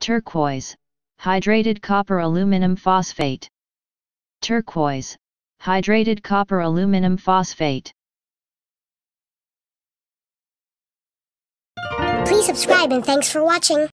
Turquoise, hydrated copper aluminum phosphate. Turquoise, hydrated copper aluminum phosphate. Please subscribe and thanks for watching.